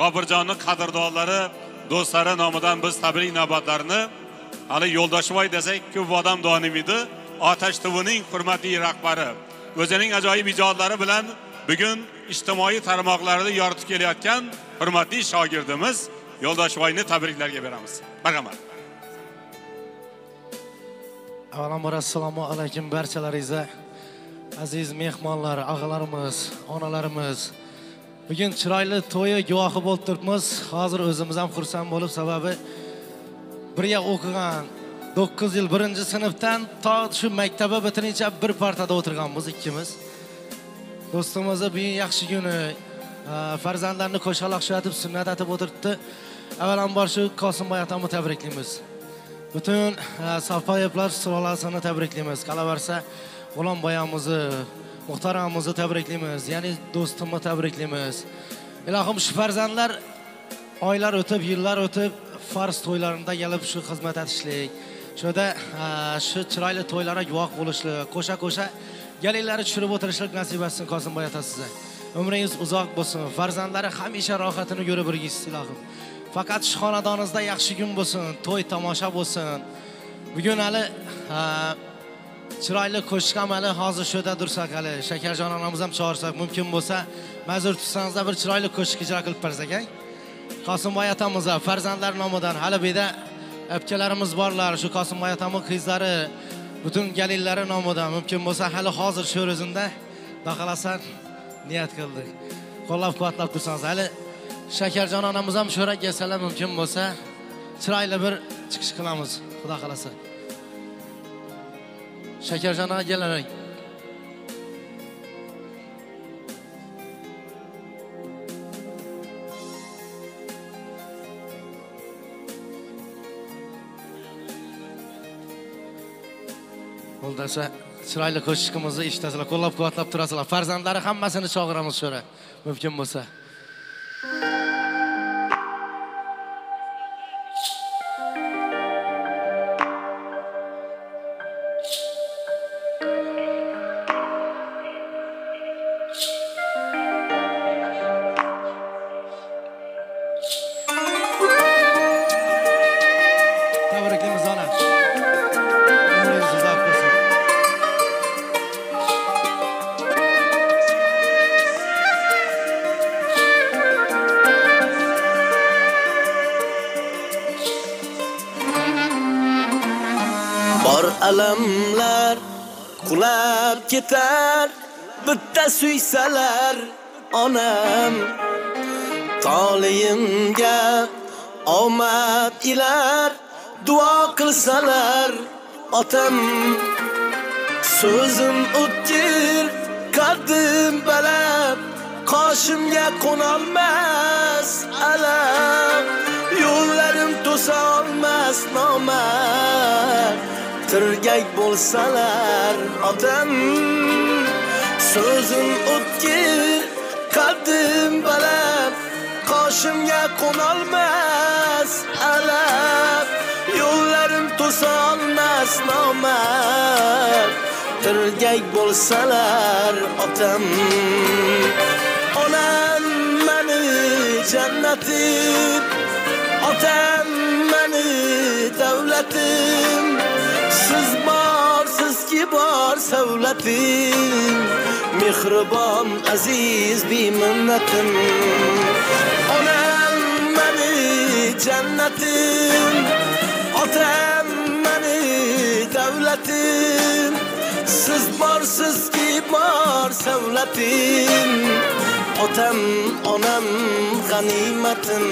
g'ofurjonni qadrdonlari do'stlari nomidan biz tabrik navbatlarini hali yo'ldoshvoy desak ko'p odam donimidi otash tuvining hurmatli rahbari o'zining ajoyib ijodlari bilan bugun ijtimoiy tarmoqlarda yoritib kelayotgan hurmatli shogirdimiz yo'ldoshvoyni tabriklarga beramiz. Marhamat. Avvalambor assalomu alaykum barchalaringizga. Aziz mehmonlar og'alarimiz onalarimiz bugun chiroyli to'yi guvohi bo'lib turibmiz. Hozir o'zimiz ham xursand bo'lib sababi birga o'qigan to'qqiz yil birinchi sinfdan to shu maktabni bitirguncha bir partada o'tirganmiz ikkimiz. Do'stimizni bugun yaxshi kuni. Farzandlarni qo'shaloqshatib sunnat aytib o'tiribdi. Avvalambor shu qosimboy otamni tabriklaymiz butun safoyevlar sulolasini tabriklaymiz qolaversa g'ulom boyamizni muhtaramimizni tabriklaymiz ya'ni do'stimni tabriklaymiz ilohim shu farzandlar oylar o'tib yillar o'tib farz to'ylarida kelib shu xizmat etishlik shu e, yerda shu chiroyli to'ylarga guvoh bo'lishlik qo'sha qo'sha galinglarni tushirib o'tirishlik nasib etsin qosimboy ota sizga umringiz uzoq bo'lsin farzandlari hamisha rohatini ko'rib yurgisiz ilohim faqat shu xonadoningizda yaxshi kun bo'lsin to'y tomosha bo'lsin bugun hali e, chiroyli qo'shiq ham hali hozir shu yerda tursak hali. Shakarjon onamiz ham chaqirsak mumkin bo'lsa ma'zur tutsangizda bir chiroyli qo'shiq ijro qilib bersak a qosimboy atamiz farzandlar nomidan hali bu yerda akalarimiz borlar. Shu qosimboy otamni qizlari butun galillari nomidan mumkin bo'lsa hali hozir shu o'zinda xohlasan niyat qildik. Qo'llab quvvatlab tursangiz hali shakarjon onamiz ham shu yerga kelsalar mumkin bo'lsa chiroyli bir chiqish qilamiz. Xudo xohlasa. Shakarjon aka kelaring bo'lmasa chiroyli qo'shiqimizni eshitasizlar qo'llab quvvatlab turasizlar farzandlari hammasini chog'iramiz shu mumkin bo'lsa. Alamlar qulab ketar bitta suysalar onam. Toleyimga omad ilar duo qilsalar otam. So'zim o'tkir qaddim baland qoshimga qo'nolmas alam. Yo'llarim to'sa olmas nomard. Tirgak bo'lsalar otam so'zim o'tkir qaddim baland qoshimga qo'nolmas alab yo'llarim to'solmas nomard. Tirgak bo'lsalar otam onam mani jannatim otam mani davlatim. Siz bor sizki bor savlatim mehribon aziz beminnatim onam mani jannatim otam mani davlatim siz bor sizki bor savlatim otam onam g'animatim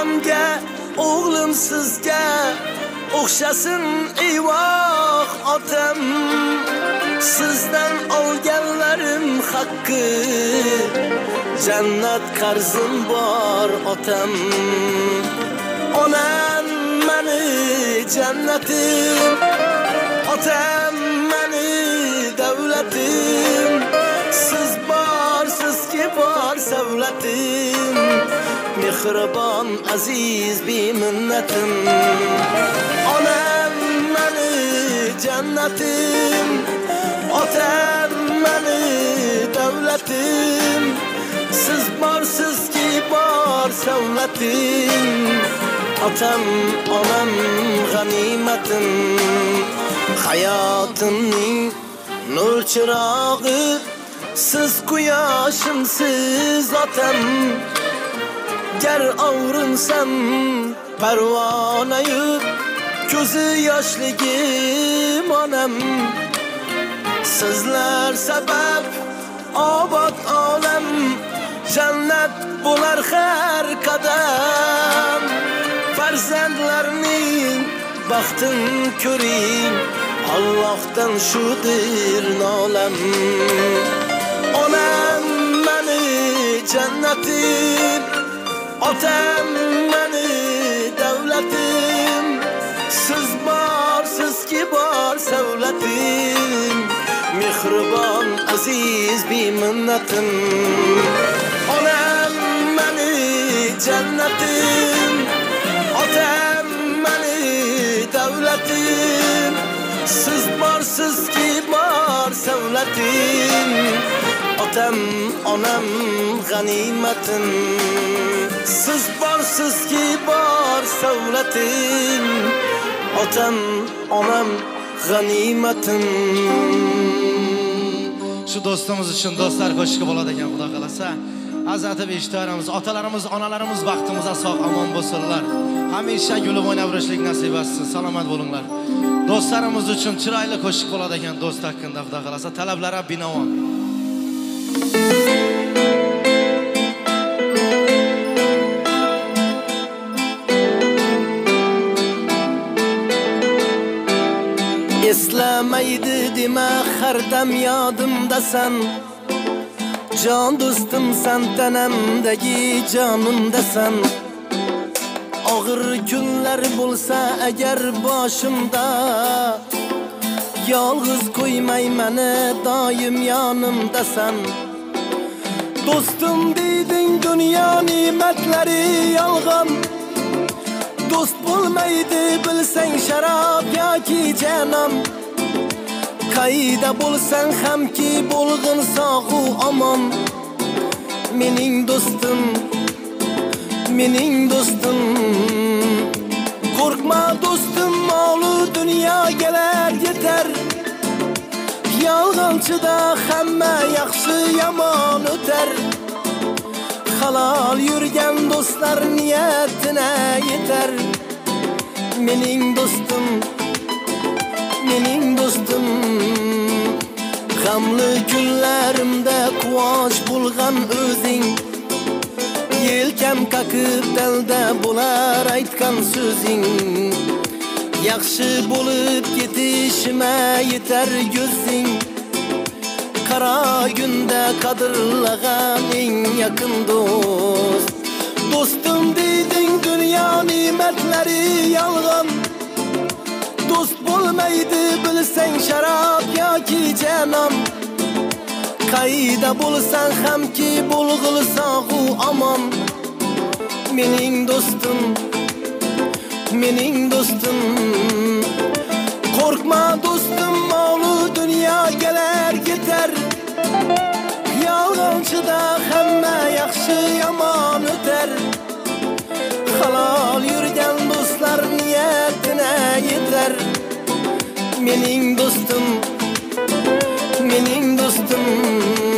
onamga o'g'lim sizga o'xshasin eyvoh otam. Sizdan olganlarim haqqi jannat qarzim bor otam. Onam mani jannatim otam mani davlatim. Siz borsizki bor savlatim. Mehribon aziz beminnatim onam mani jannatim otam mani davlatim siz borsizki bor savlatim otam onam g'animatim hayotimning nur chirog'i siz quyoshimsiz otam gar ovrinsam parvonayu ko'zi yoshligim onam sizlar sabab obod olam jannat bo'lar har qadam farzandlarning baxtin ko'ring Allohdan shudir nolam onam mani jannatim otam mani davlatim siz borsizki bor savlatim mehribon aziz beminnatim onam mani jannatim otam mani davlatim siz borsizki bor savlatim. Otam onam g'animatim. Siz borsizki bor savlatim otam onam g'animatim shu do'stimiz uchun do'stlar qo'shiqi bo'ladi ekan xudo xolasa azatib eshitamiz otalarimiz onalarimiz baxtimizda sog' omon bo'lsinlar. Hamisha kulib o'ynab yurishlik nasib etsin salomat bo'linglar. Do'stlarimiz uchun chiroyli qo'shiq bo'ladi ekan do'st haqqida xudo xolasa talablari binoan. Har dam yodimdasan jon do'stimsan tanamdagi jonimdasan og'ir kunlar bo'lsa agar boshimda yolg'iz qo'ymay mani doim yonimdasan do'stim deyding dunyo ne'matlari yolg'on do'st bo'lmaydi bilsang sharob yoki janom qayda bo'lsang hamki bo'lg'in sog'u omon. Mening do'stim mening do'stim. Qo'rqma do'stim molu dunyo kelar yetar. Yolg'onchida hamma yaxshi yomon o'tar. Halol yurgan do'stlar niyatina yetar. Mening do'stim mening do'stim. G'amli kunlarimda quvonch bo'lgan o'zing. Yelkam qaqib dalda bo'lar aytgan so'zing. Yaxshi bo'lib ketishima yetar yuzing. Qaro kunda qadrlagan eng yaqin do'st. Do'stim deyding dunyo ne'matlari yolg'on. Do'st bo'lmaydi bilsang sharob yoki janom qayda bo'lsang hamki bo'lg'il sog'u omon. Mening do'stim mening do'stim. Qo'rqma do'stim molu dunyo kelar ketar yolg'onchida hamma yaxshi yomon o'tar. Halol yur niyatina yetar mening do'stim mening do'stim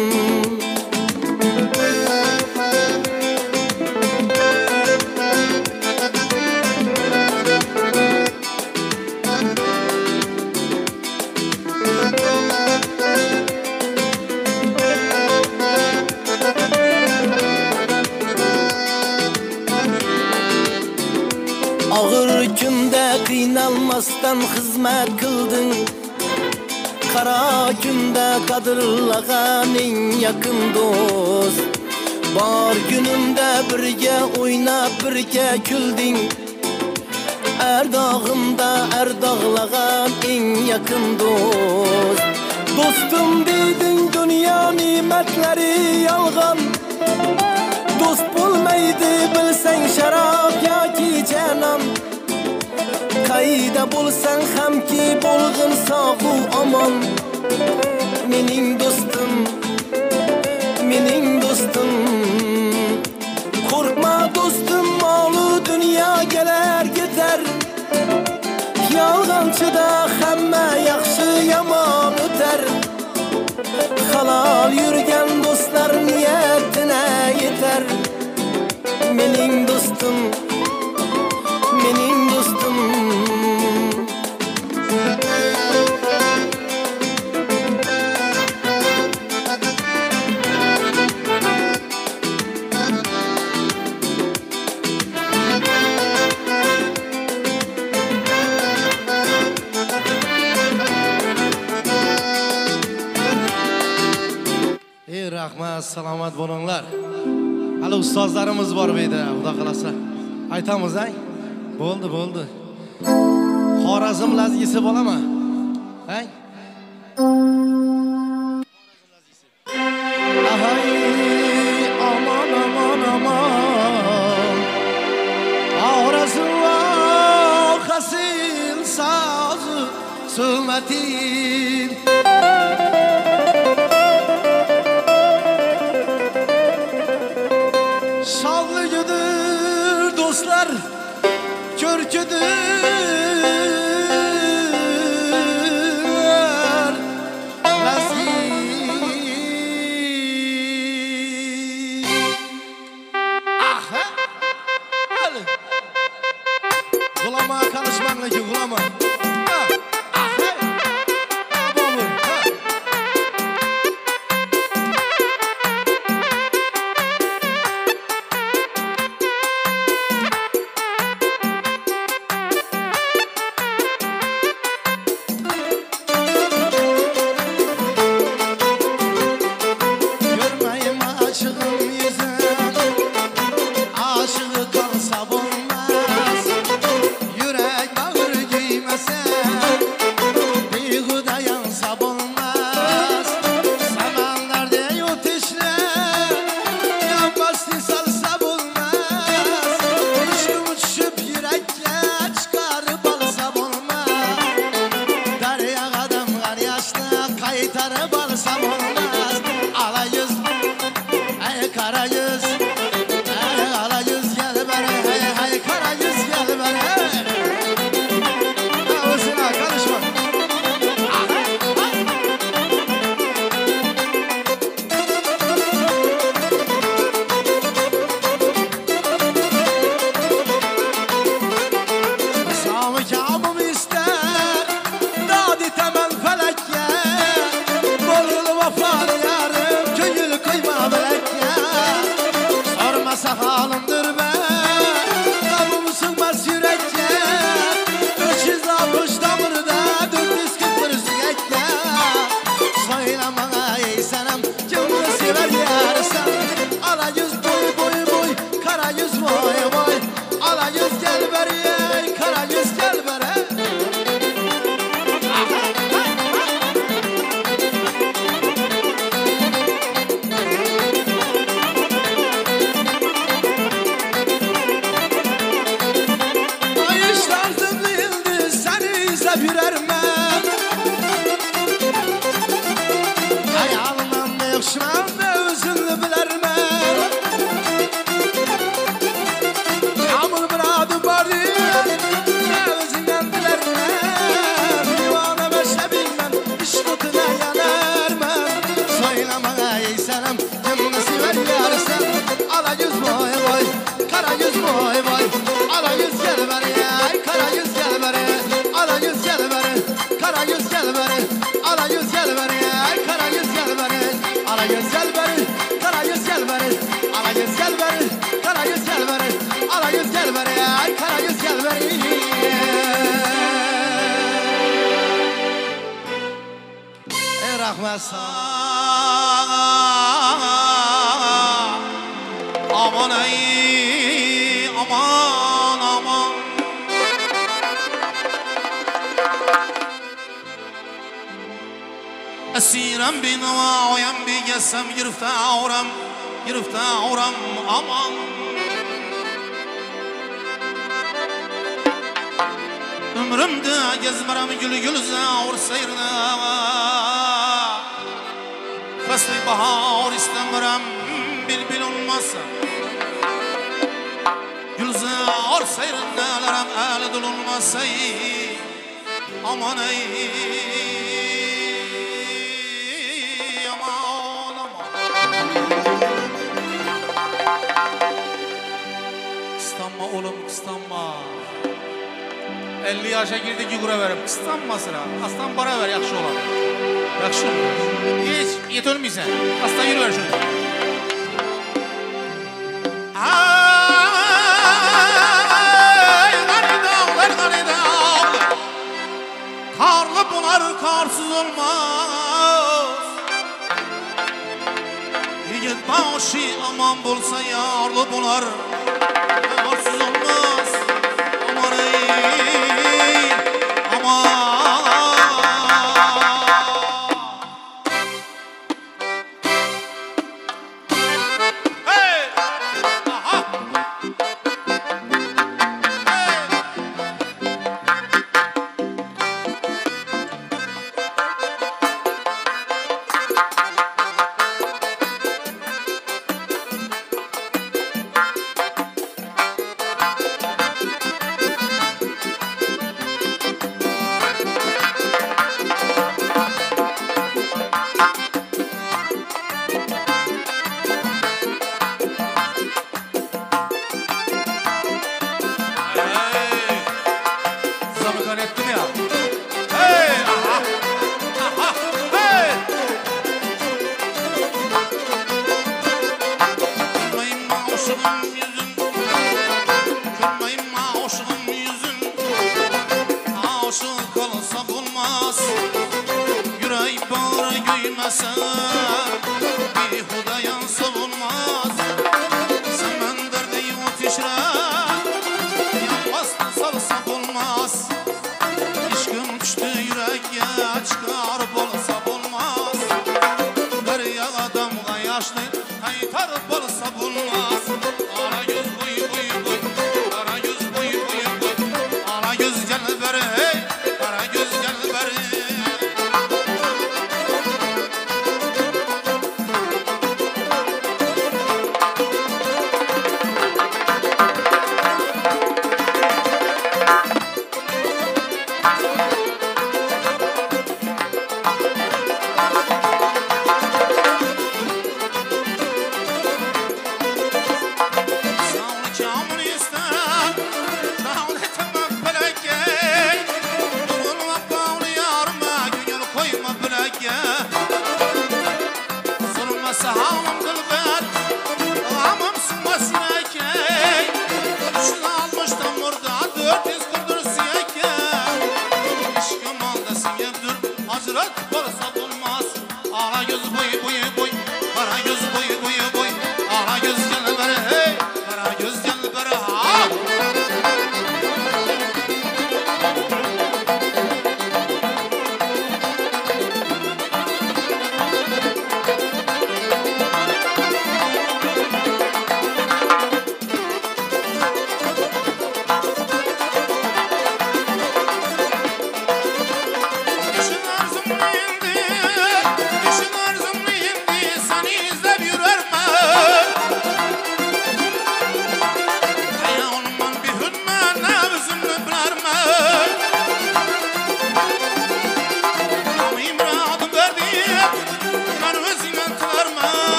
qiynalmasdan xizmat qilding. Qaro kunda qadrlagan eng yaqin do'st. Bor kunimda birga o'ynab birga kulding. Ardog'imda ardog'lagan eng yaqin do'st. Do'stim deding dunyo ne'matlari yolg'on. Dost bo'lmaydi bilsang sharob yoki janam Qayda bo'lsang hamki bo'lg'in sog'u omon. Mening do'stim mening do'stim. Qo'rqma do'stim molu dunyo kelar ketar Yolg'onchida hamma yaxshi yomon o'tar. Halol yurgan do'stlar salomat bo'linglar. Hali ustozlarimiz bor bu yerda xudo xohlasa. Aytamiz a bo'ldi bo'ldi. Xorazm lazgisi bo'lami Ay? ve sana Aman aman. Aman اسیرم بی نوایم بی گسم گرفته عورم گرفته عورم امان umrimda gezmaram gul gul zavr sayrda فصل بهار استمرم بلبل olmasa Gülzar seyrenlerem el dil olmasa Aman ey aman aman. Kıstanma oğlum kıstanma 50 yaşa girdi 2 qura verib. Qıslanmasın ha. Aslan bara ver, yaxşı olar. Yaxşı olar. Heç yetönmüysən. Aslan yürü ver şunu. Karlı bunar karsız olmaz Yigit başı aman bulsa yarlı bunar oh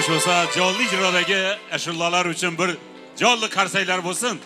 qo'llarimiz bo'lsa jonli ijrodagi ashulalar uchun bir jonli qarsaklar bo'lsin.